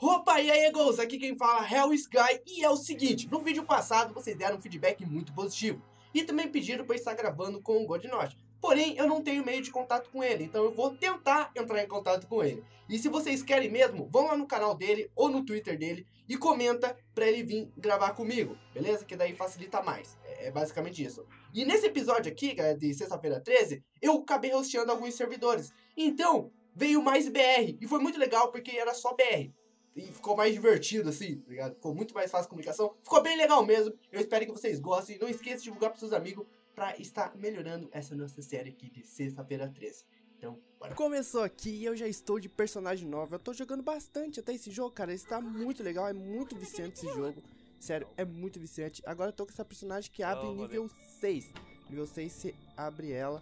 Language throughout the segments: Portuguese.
Opa, e aí, Gols? Aqui quem fala é o Sky e é o seguinte, no vídeo passado vocês deram um feedback muito positivo e também pediram para estar gravando com o Godnot. Porém, eu não tenho meio de contato com ele, então eu vou tentar entrar em contato com ele. E se vocês querem mesmo, vão lá no canal dele ou no Twitter dele e comenta para ele vir gravar comigo, beleza? Que daí facilita mais. É, é basicamente isso. E nesse episódio aqui, galera, de sexta-feira 13, eu acabei hosteando alguns servidores. Então, veio mais BR e foi muito legal porque era só BR e ficou mais divertido, assim, tá ligado? Ficou muito mais fácil a comunicação. Ficou bem legal mesmo. Eu espero que vocês gostem. Não esqueça de divulgar pros seus amigos pra estar melhorando essa nossa série aqui de sexta-feira 13. Então, bora. Começou aqui e eu já estou de personagem nova. Eu tô jogando bastante até esse jogo, cara. Está muito legal, é muito viciante esse jogo. Sério, é muito viciante. Agora eu tô com essa personagem que abre nível 6. Nível 6 você abre ela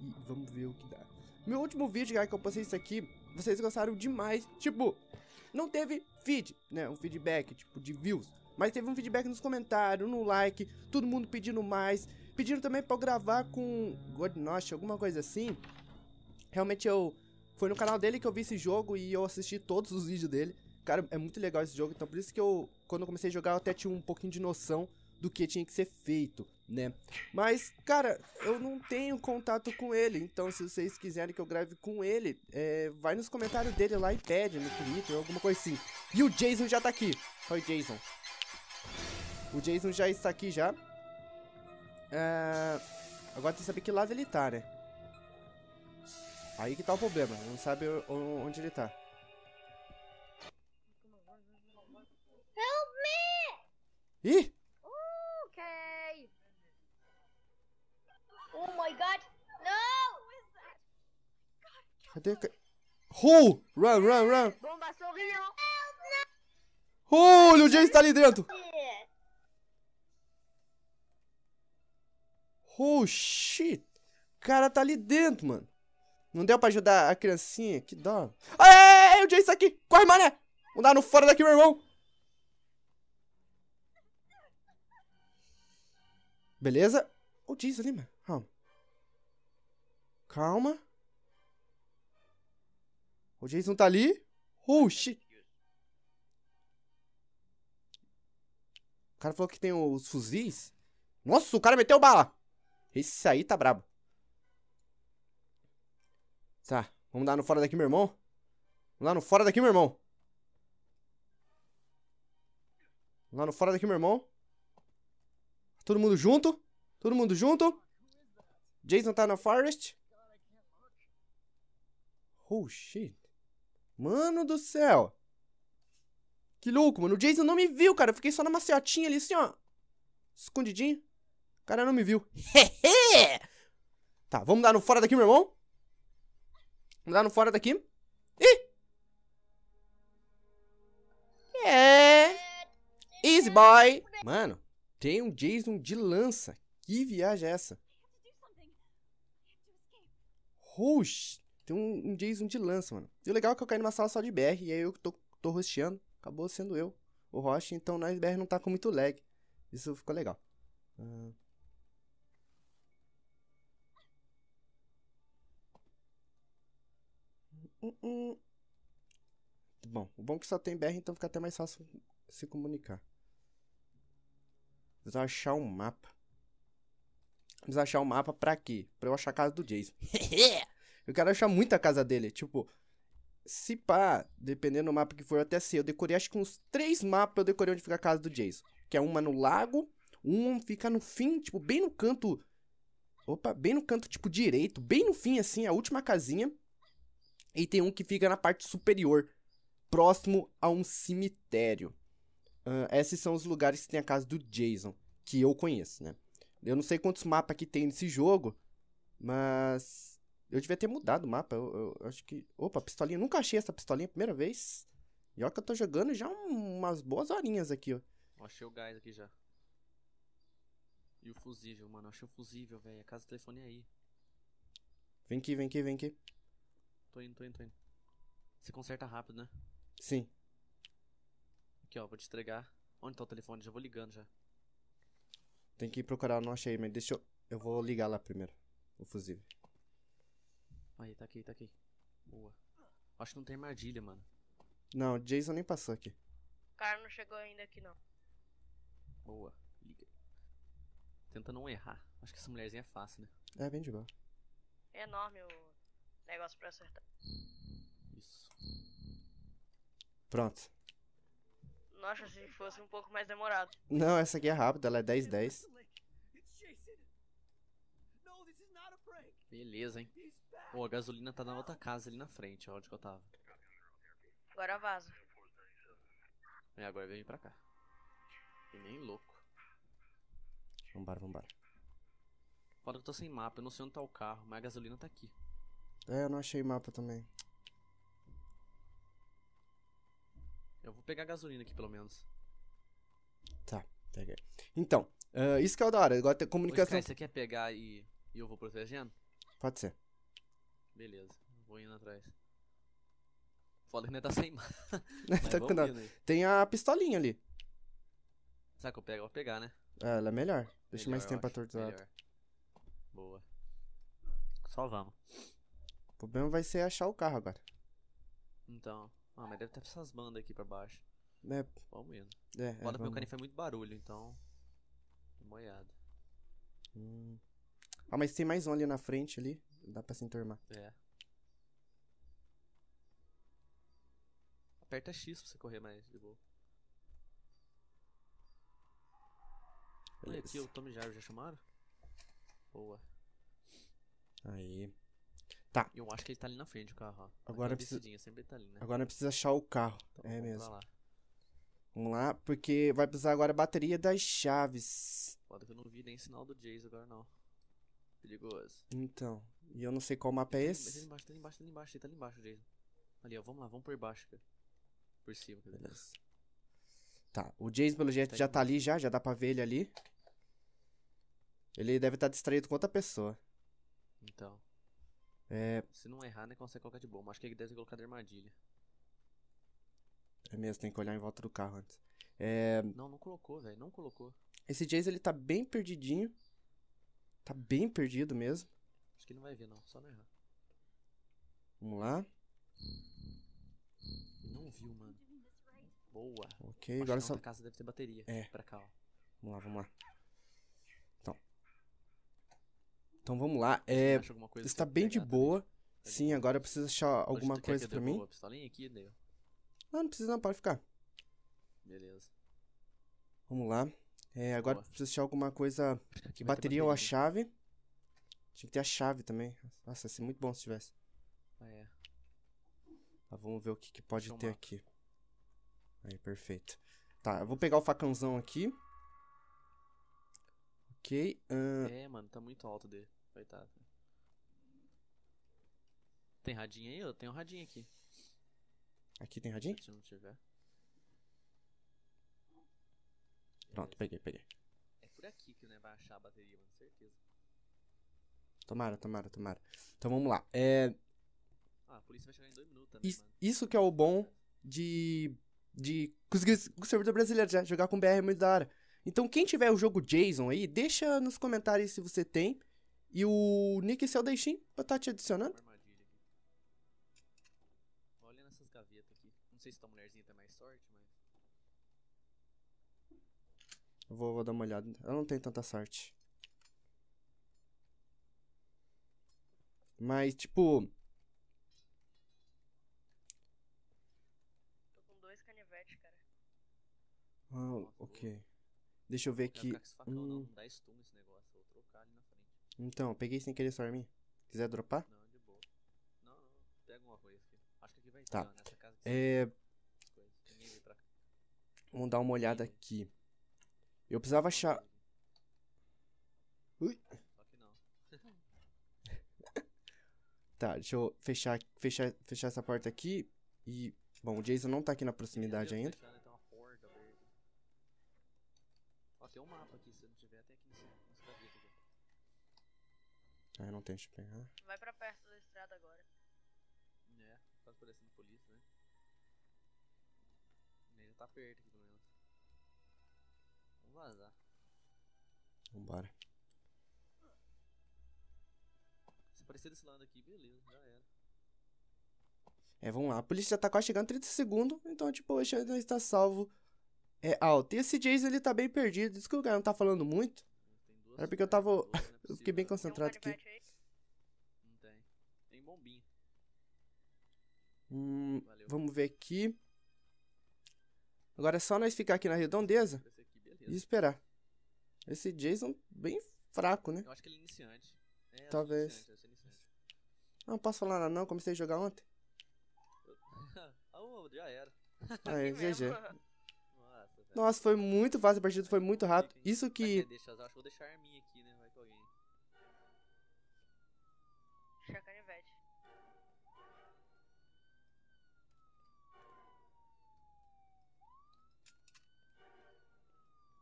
e vamos ver o que dá. Meu último vídeo, galera, que eu postei isso aqui, vocês gostaram demais. Tipo, não teve feed, né? Um feedback, tipo, de views. Mas teve um feedback nos comentários, no like, todo mundo pedindo mais. Pedindo também pra eu gravar com Godnosh, alguma coisa assim. Realmente eu... Foi no canal dele que eu vi esse jogo e eu assisti todos os vídeos dele. Cara, é muito legal esse jogo, então por isso que eu, quando eu comecei a jogar, eu até tinha um pouquinho de noção do que tinha que ser feito, né? Mas, cara, eu não tenho contato com ele, então se vocês quiserem que eu grave com ele, é, vai nos comentários dele lá e pede no Twitter, alguma coisa assim. E o Jason já tá aqui. Oi, Jason. O Jason já está aqui já. É, agora tem que saber que lado ele tá, né? Aí que tá o problema, não sabe onde ele tá. Help me! Ih! Okay. Oh my god. No! Cadê? Ca- Who? Run, run, run! Bomba sorriam. Oh, olha, o Jason tá ali dentro! Oh, shit! O cara tá ali dentro, mano. Não deu pra ajudar a criancinha? Que dó. Aê, o Jason tá aqui! Corre, mané! Vamos dar no fora daqui, meu irmão! Beleza? O Jason ali, mano. Calma. Calma. O Jason tá ali. Oh, shit. O cara falou que tem os fuzis. Nossa, o cara meteu bala. Esse aí tá brabo. Tá, vamos dar no fora daqui, meu irmão. Vamos lá no fora daqui, meu irmão. Vamos lá no fora daqui, meu irmão. Todo mundo junto? Todo mundo junto? Jason tá na forest? Oh, shit. Mano do céu. Que louco, mano. O Jason não me viu, cara. Eu fiquei só na maciotinha ali, assim, ó. Escondidinho. O cara não me viu. tá, vamos dar no fora daqui, meu irmão. Vamos dar no fora daqui. Ih! É. Easy boy. Mano, tem um Jason de lança. Que viagem é essa? Oxi, tem um, um Jason de lança, mano. E o legal é que eu caí numa sala só de BR, e aí eu tô, tô rosteando. Acabou sendo eu, o Roche, então nós BR não tá com muito lag. Isso ficou legal. Ah. Hum, hum. Bom, o bom é que só tem BR, então fica até mais fácil se comunicar. Preciso achar um mapa. Preciso achar um mapa pra quê? Pra eu achar a casa do Jason. eu quero achar muito a casa dele. Tipo, se pá, dependendo do mapa que for, até sei. Eu decorei acho que uns três mapas eu decorei onde fica a casa do Jason. Que é uma no lago, um fica no fim, tipo, bem no canto. Opa, bem no canto, tipo, direito, bem no fim, assim, a última casinha. E tem um que fica na parte superior, próximo a um cemitério. Uh, esses são os lugares que tem a casa do Jason, que eu conheço, né? Eu não sei quantos mapas que tem nesse jogo, mas eu devia ter mudado o mapa. Eu, eu, eu acho que. Opa, pistolinha. Nunca achei essa pistolinha a primeira vez. E olha que eu tô jogando já umas boas horinhas aqui, ó. Achei o gás aqui já. E o fusível, mano. Achei o fusível, velho. A casa do telefone é aí. Vem aqui, vem aqui, vem aqui. Tô indo, tô indo, tô indo. Você conserta rápido, né? Sim. Aqui, ó. Vou te entregar. Onde tá o telefone? Já vou ligando já. Tem que procurar, eu não achei, mas deixa eu. Eu vou ligar lá primeiro. O fusível. Aí, tá aqui, tá aqui. Boa. Acho que não tem armadilha, mano. Não, o Jason nem passou aqui. O cara não chegou ainda aqui, não. Boa. Liga. Tenta não errar. Acho que essa mulherzinha é fácil, né? É, bem de boa. É enorme o negócio pra acertar. Isso. Pronto. Nossa, se fosse um pouco mais demorado. Não, essa aqui é rápida, ela é 10-10. Beleza, hein? Pô, a gasolina tá na outra casa ali na frente, ó, onde que eu tava. Agora vaza. É, agora vem pra cá. E nem louco. Vambora, vambora. Foda que eu tô sem mapa, eu não sei onde tá o carro, mas a gasolina tá aqui. É, eu não achei mapa também. Eu vou pegar a gasolina aqui, pelo menos. Tá, peguei. Então, ah, isso que é o da hora. Agora tem Ô, comunicação. Sky, você quer pegar e, e eu vou protegendo? Pode ser. Beleza, vou indo atrás. Foda que nem tá sem tá com nada. Tem a pistolinha ali. Será que eu pego? Eu vou pegar, né? É, ela é melhor. Deixa Melhor, mais tempo atordoado. Boa. Só vamos. O problema vai ser achar o carro agora. Então. Ah, mas deve ter essas bandas aqui pra baixo. É, Vamos indo. é, é Foda que meu carinho faz muito barulho, então. Moiado. Hum. Ah, mas tem mais um ali na frente ali. Dá pra se enturmar. É. Aperta X pra você correr mais de boa. Olha aqui, o Tommy Jarvis já chamaram? Boa. Aí. E eu acho que ele tá ali na frente, o carro, ó. Agora Naquela precisa- sempre tá ali, né? Agora precisa achar o carro. Então é vamos mesmo. lá. Vamos lá, porque vai precisar agora a bateria das chaves. Foda que eu não vi nem sinal do Jace agora, não. Perigoso. Então, e eu não sei qual mapa é Mas tá esse. embaixo, tá ali embaixo, tá ali embaixo, tá ali embaixo, Jason. Ali, ó, vamos lá, vamos por baixo, cara. Por cima, dizer. Beleza. Tá, o Jason pelo jeito Tá já tá ali já, já dá pra ver ele ali. Ele deve estar distraído com outra pessoa. Então. É, Se não errar, né, consegue colocar de boa. Mas acho que ele deve ter colocado armadilha. é mesmo, tem que olhar em volta do carro antes. É, Não, não colocou, velho. Não colocou. esse Jason ele tá bem perdidinho. Tá bem perdido mesmo. Acho que ele não vai ver, não. Só não errar. Vamos lá. Não viu, mano. Boa. Ok, Acho agora na só. casa deve ter bateria. É. Pra cá, ó. Vamos lá, vamos lá. Então. Então vamos lá. É, está bem de também? boa. De Sim, agora eu preciso achar alguma coisa pra mim. a aqui. Não, não precisa não, pode ficar. Beleza. Vamos lá. É, agora Boa. preciso achar alguma coisa. Aqui ter bateria ou a bateria. chave. Tinha que ter a chave também. Nossa, ia ser muito bom se tivesse. Ah, é. Tá, vamos ver o que, que pode ter aqui. Aí, perfeito. Tá, eu vou pegar o facãozão aqui. Ok. ahn, É, mano, tá muito alto dele. Coitado. Tem radinho aí? Eu tenho radinho aqui. aqui tem radinho? Se não tiver. Pronto, peguei, peguei. É por aqui que né, vai achar a bateria, mano. Certeza. Tomara, tomara, tomara. Então vamos lá. É, Ah, a polícia vai chegar em dois minutos também, is- mano. isso que é o bom de. de conseguir o servidor brasileiro já. Jogar com BR é muito da hora. Então, quem tiver o jogo Jason aí, deixa nos comentários se você tem. E o nick seu deixem pra estar te adicionando. Olha nessas gavetas aqui. Não sei se tua mulherzinha tem mais sorte, mas. Eu vou, vou dar uma olhada. Eu não tenho tanta sorte. Mas, tipo. Tô com dois canivetes, cara. ah, Nossa, ok. Deixa eu ver aqui. Hum. Não dá stun esse negócio. Vou trocar ali na frente. Então, peguei sem querer só a minha. Quiser dropar? Não, de boa. Não, não. Pega um arroz aqui. Acho que aqui vai Tá. nessa casa que É. Vamos dar uma olhada aqui. Eu precisava achar. Ui. Só que não. Tá, deixa eu fechar, fechar, fechar essa porta aqui. E. Bom, o Jason não tá aqui na proximidade ainda. Fechado, Tem porta aberta. Ó, tem um mapa aqui. Se não tiver, tem aqui gaveta aqui. Ah, eu não tenho, deixa eu pegar. Vai pra perto da estrada agora. É, quase parecendo polícia, né? Ele tá perto aqui, pelo menos. Vamos vazar. Vambora. Se aparecer desse lado aqui, beleza, já era. É, vamos lá. A polícia já tá quase chegando 30 segundos, então, tipo, a chance de nós estar salvo é alta. E esse Jason, ele tá bem perdido. Diz que o cara não tá falando muito. Era porque eu tava- duas, não é Eu fiquei bem concentrado aqui. Não tem. Tem bombinha. Hum, Valeu. vamos ver aqui. Agora é só nós ficar aqui na redondeza aqui, e esperar. Esse Jason bem fraco, né? Eu acho que ele é iniciante. É, Talvez. eu. Ah, Não posso falar nada não, comecei a jogar ontem. ah, já era. Aí, Aqui mesmo. GG. Nossa. Nossa, foi muito fácil, a partida foi muito rápido. Isso que... que deixa, eu acho que vou deixar a arminha aqui, né? Vai com alguém. Deixa canivete.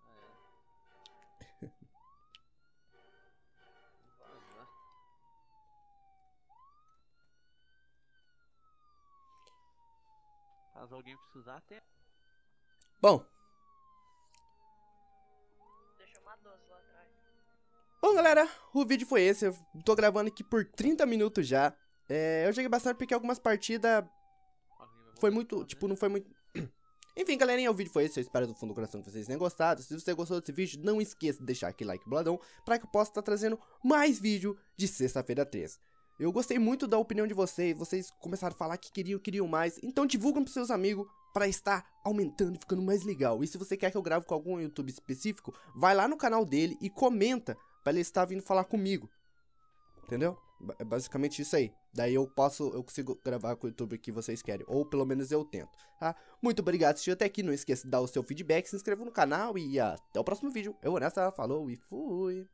Ah, é. Vou vazar. Caso alguém precisar, tem. Bom, Deixa uma 12 lá atrás. Bom, galera, o vídeo foi esse. Eu tô gravando aqui por 30 minutos já. É, eu joguei bastante porque algumas partidas foi muito, tipo, não foi muito... Enfim, galerinha, o vídeo foi esse. Eu espero do fundo do coração que vocês tenham gostado. Se você gostou desse vídeo, não esqueça de deixar aquele like boladão pra que eu possa estar trazendo mais vídeo de sexta-feira 3. Eu gostei muito da opinião de vocês. Vocês começaram a falar que queriam, queriam mais. Então divulgam pros seus amigos pra estar aumentando e ficando mais legal. E se você quer que eu grave com algum YouTube específico, vai lá no canal dele e comenta pra ele estar vindo falar comigo. Entendeu? É basicamente isso aí. Daí eu posso, eu consigo gravar com o YouTube que vocês querem. Ou pelo menos eu tento, tá? Muito obrigado por assistir até aqui. Não esqueça de dar o seu feedback, se inscreva no canal e até o próximo vídeo. Eu vou nessa, falou e fui.